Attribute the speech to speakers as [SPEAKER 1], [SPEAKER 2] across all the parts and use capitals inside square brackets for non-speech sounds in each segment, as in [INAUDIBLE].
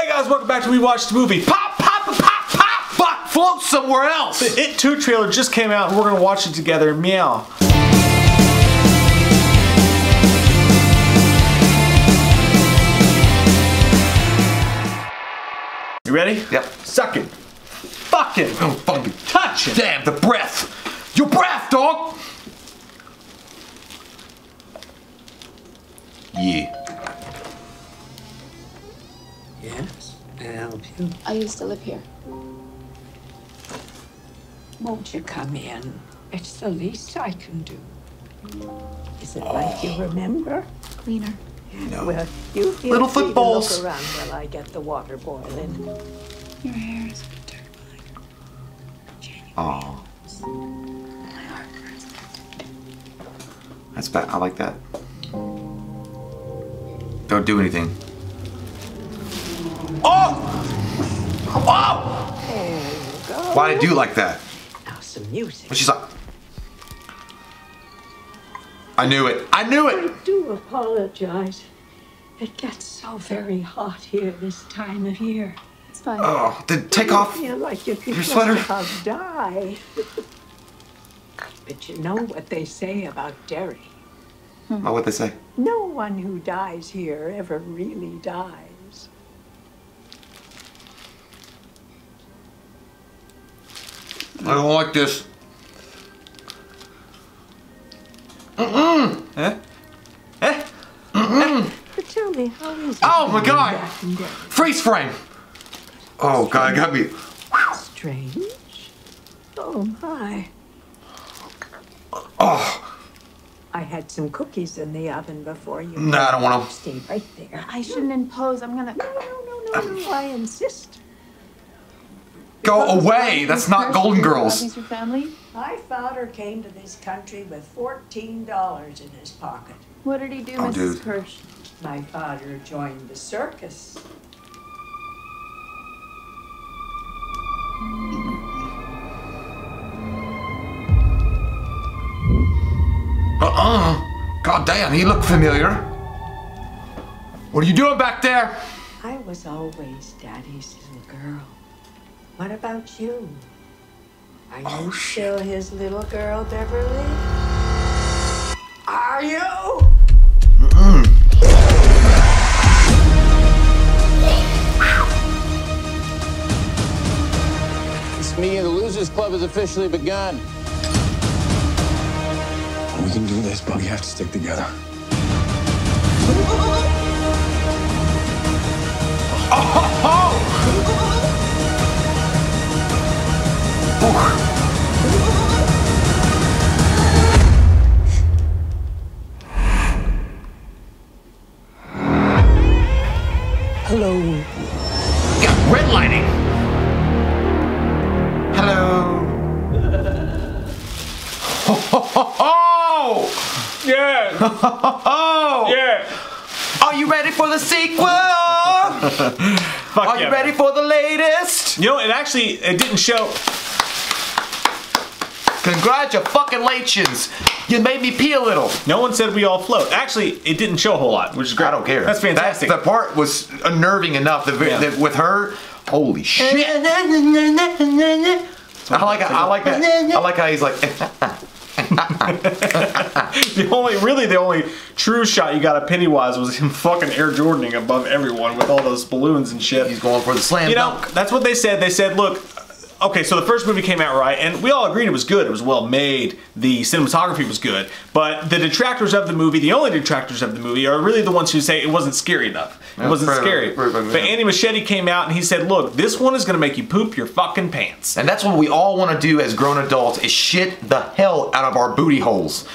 [SPEAKER 1] Hey guys, welcome back to We Watched the Movie. Pop, pop, pop, pop,
[SPEAKER 2] Fuck, float somewhere else.
[SPEAKER 1] The It 2 trailer just came out and we're gonna watch it together. Meow. You ready?
[SPEAKER 2] Yep.
[SPEAKER 1] Suck it. Fucking.
[SPEAKER 2] Oh, fucking
[SPEAKER 1] touch it.
[SPEAKER 2] damn the breath. Your breath, dog. Yeah.
[SPEAKER 3] Yes, I help you.
[SPEAKER 4] I used to live here.
[SPEAKER 3] Won't you come in? It's the least I can do. Is it like you remember?
[SPEAKER 4] Cleaner. No.
[SPEAKER 3] Well, you feel
[SPEAKER 2] Little
[SPEAKER 3] free to
[SPEAKER 2] footballs.
[SPEAKER 3] Look around while I get the water boiling.
[SPEAKER 4] Your hair is winter like January.
[SPEAKER 2] Oh,
[SPEAKER 4] My
[SPEAKER 2] that's bad. I like that. Don't do anything. Oh! Oh!
[SPEAKER 3] There.
[SPEAKER 2] Why did I do like that?
[SPEAKER 3] Now some music.
[SPEAKER 2] And she's like, I knew it. I knew it.
[SPEAKER 3] I do apologize. It gets so very hot here this time of year.
[SPEAKER 4] It's fine.
[SPEAKER 2] Oh, did take
[SPEAKER 3] I
[SPEAKER 2] off.
[SPEAKER 3] feel like you'd be
[SPEAKER 2] your
[SPEAKER 3] just
[SPEAKER 2] sweater.
[SPEAKER 3] about die. but you know what they say about Derry.
[SPEAKER 2] Oh, what they say?
[SPEAKER 3] No one who dies here ever really dies.
[SPEAKER 2] I don't like this.
[SPEAKER 1] Eh? Eh?
[SPEAKER 3] But tell me, how is it?
[SPEAKER 2] Oh my God.
[SPEAKER 3] back in Derry?
[SPEAKER 2] Freeze frame. Oh God, it got me.
[SPEAKER 3] Strange. Oh my.
[SPEAKER 2] Oh,
[SPEAKER 3] I had some cookies in the oven before you.
[SPEAKER 2] no, I don't want to.
[SPEAKER 3] Stay right there.
[SPEAKER 4] I shouldn't impose. I'm gonna.
[SPEAKER 3] No, No, no, no, no, I insist.
[SPEAKER 2] Go away. That's not Golden Girls.
[SPEAKER 4] These your family?
[SPEAKER 3] My father came to this country with fourteen dollars in his pocket.
[SPEAKER 4] What did he do,
[SPEAKER 2] Oh,
[SPEAKER 4] Mrs.
[SPEAKER 2] dude.
[SPEAKER 4] Kersh?
[SPEAKER 3] My father joined the circus.
[SPEAKER 2] Uh-uh. God damn, he looked familiar. What are you doing back there?
[SPEAKER 3] I was always Daddy's little girl. What about you? Are oh, you
[SPEAKER 2] Oh, shit.
[SPEAKER 3] still his little girl, Beverly? Are you?
[SPEAKER 5] This meeting of the Losers Club has officially begun.
[SPEAKER 6] We can do this, but we have to stick together.
[SPEAKER 3] Hello.
[SPEAKER 2] Got redlining. Hello. Ho, ho, ho, ho!
[SPEAKER 1] Yeah! [LAUGHS]
[SPEAKER 2] Oh!
[SPEAKER 1] Yeah!
[SPEAKER 2] Are you ready for the sequel? [LAUGHS]
[SPEAKER 1] Fuck
[SPEAKER 2] Are
[SPEAKER 1] yeah,
[SPEAKER 2] you ready
[SPEAKER 1] man.
[SPEAKER 2] for the latest?
[SPEAKER 1] You know, it actually it didn't show.
[SPEAKER 2] Congratulations! You fucking lancians. You made me pee a little.
[SPEAKER 1] No one said we all float. Actually, it didn't show a whole lot, which is great.
[SPEAKER 2] I don't care.
[SPEAKER 1] That's fantastic.
[SPEAKER 2] That, the part was unnerving enough. The,
[SPEAKER 1] Yeah.
[SPEAKER 2] the- with her, holy shit! I like I like that. I like how he's like. [LAUGHS] [LAUGHS]
[SPEAKER 1] the only, really, the only true shot you got of Pennywise was him fucking Air Jordaning above everyone with all those balloons and shit.
[SPEAKER 2] he's going for the slam
[SPEAKER 1] You know,
[SPEAKER 2] dunk.
[SPEAKER 1] that's what they said. They said, look, okay, so the first movie came out right, and we all agreed it was good. It was well made. The cinematography was good. But the detractors of the movie, the only detractors of the movie, are really the ones who say it wasn't scary enough. It wasn't scary.
[SPEAKER 2] enough. Fair enough,
[SPEAKER 1] But. Andy Muschietti came out and he said, look, this one is going to make you poop your fucking pants.
[SPEAKER 2] And that's what we all want to do as grown adults is shit the hell out of our booty holes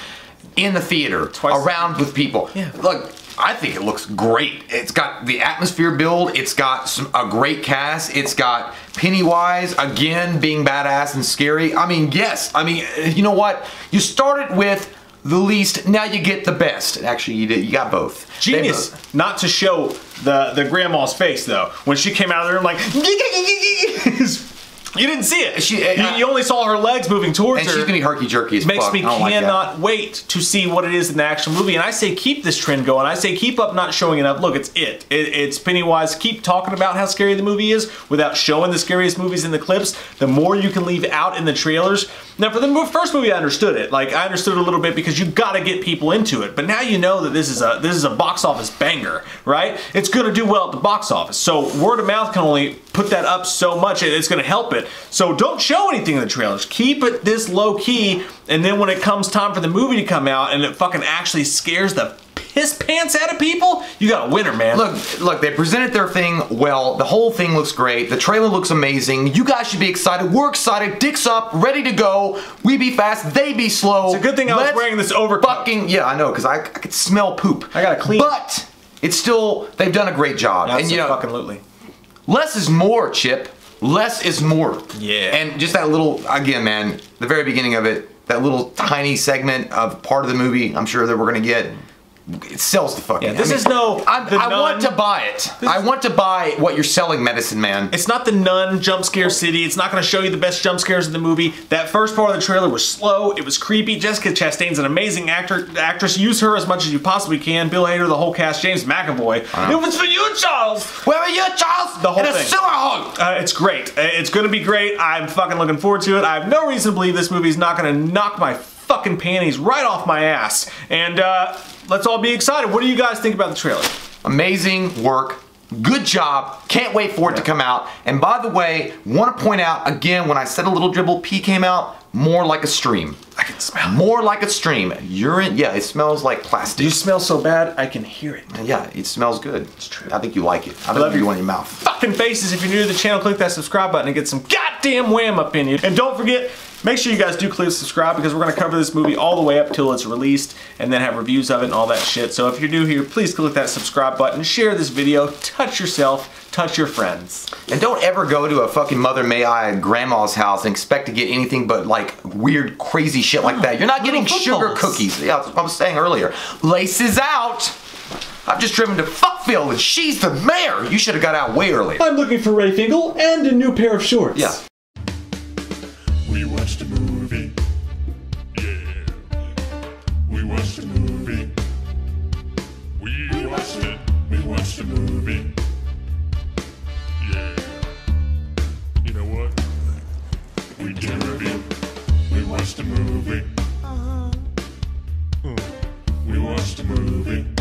[SPEAKER 2] in the theater,
[SPEAKER 1] Twice-
[SPEAKER 2] around with people.
[SPEAKER 1] Yeah.
[SPEAKER 2] Look, I think it looks great. It's got the atmosphere build. It's got some, a great cast. It's got Pennywise again being badass and scary. I mean, yes. I mean, you know what? You started with the least. Now you get the best. Actually, you did. You got both.
[SPEAKER 1] Genius
[SPEAKER 2] both-
[SPEAKER 1] not to show the, the grandma's face, though. When she came out of there, I'm like, [LAUGHS] [LAUGHS] You didn't see it.
[SPEAKER 2] She-
[SPEAKER 1] you,
[SPEAKER 2] uh,
[SPEAKER 1] you only saw her legs moving towards
[SPEAKER 2] And
[SPEAKER 1] her.
[SPEAKER 2] she's gonna be herky jerky as
[SPEAKER 1] makes
[SPEAKER 2] fuck.
[SPEAKER 1] me
[SPEAKER 2] don't like
[SPEAKER 1] cannot wait to see what it is in the actual movie. And I say keep this trend going. I say keep up not showing enough. Look, it's it. it. It's Pennywise. Keep talking about how scary the movie is without showing the scariest movies in the clips. The more you can leave out in the trailers. Now, for the first movie, I understood it. Like I understood it a little bit because you got to get people into it. But now you know that this is a this is a box office banger, right? It's gonna do well at the box office. So word of mouth can only put that up so much. It's gonna help it. So don't show anything in the trailers. Keep it this low key, and then when it comes time for the movie to come out and it fucking actually scares the piss pants out of people, you got a winner, man.
[SPEAKER 2] Look, look, they presented their thing well. The whole thing looks great. The trailer looks amazing. You guys should be excited. We're excited. Dicks up, ready to go. We be fast, they be slow.
[SPEAKER 1] It's a good thing I was wearing this overcoat.
[SPEAKER 2] Fucking yeah, I know, because I, I could smell poop.
[SPEAKER 1] I gotta clean.
[SPEAKER 2] But it's still they've done a great job. and you know,
[SPEAKER 1] absolutely.
[SPEAKER 2] less is more, Chip. Less is more.
[SPEAKER 1] Yeah.
[SPEAKER 2] And just that little again, man, the very beginning of it, that little tiny segment of part of the movie, I'm sure that we're gonna get. It sells the fucking.
[SPEAKER 1] Yeah, this is no
[SPEAKER 2] I, I want to buy it. I want to buy what you're selling, Medicine Man.
[SPEAKER 1] It's not the nun jump scare city. It's not going to show you the best jump scares in the movie. That first part of the trailer was slow. It was creepy. Jessica Chastain's an amazing actor, actress. Use her as much as you possibly can. Bill Hader, the whole cast, James McAvoy. It was for you, Charles.
[SPEAKER 2] Where are you, Charles?
[SPEAKER 1] The whole
[SPEAKER 2] In a
[SPEAKER 1] thing.
[SPEAKER 2] sewer hole.
[SPEAKER 1] Uh, it's great. Uh, It's going to be great. I'm fucking looking forward to it. I have no reason to believe this movie's not going to knock my fucking panties right off my ass. And uh, let's all be excited. What do you guys think about the trailer?
[SPEAKER 2] Amazing work. Good job. Can't wait for it to come out. And by the way, want to point out again when I said a little dribble P came out, more like a stream.
[SPEAKER 1] I can smell
[SPEAKER 2] More like a stream. Urine, yeah, it smells like plastic.
[SPEAKER 1] You smell so bad, I can hear it.
[SPEAKER 2] yeah, it smells good. It's
[SPEAKER 1] true.
[SPEAKER 2] I think you like it. I
[SPEAKER 1] love
[SPEAKER 2] think you
[SPEAKER 1] you.
[SPEAKER 2] want your mouth.
[SPEAKER 1] fucking faces. If you're new to the channel, click that subscribe button and get some goddamn wham up in you. And don't forget, make sure you guys do click subscribe because we're gonna cover this movie all the way up till it's released and then have reviews of it and all that shit. So if you're new here, please click that subscribe button, share this video, touch yourself, touch your friends.
[SPEAKER 2] And don't ever go to a fucking Mother May I at grandma's house and expect to get anything but like weird, crazy shit like that. You're not getting sugar cookies. Yeah, that's what I was saying earlier. Laces out. I've just driven to Fuckville and she's the mayor. You should have got out way earlier.
[SPEAKER 1] I'm looking for Ray Finkel and a new pair of shorts.
[SPEAKER 2] Yeah.
[SPEAKER 7] Watched a movie. We watched it. We watched a movie. Yeah. You know what? We did a review. We watched a movie. Uh-huh. We watched a movie.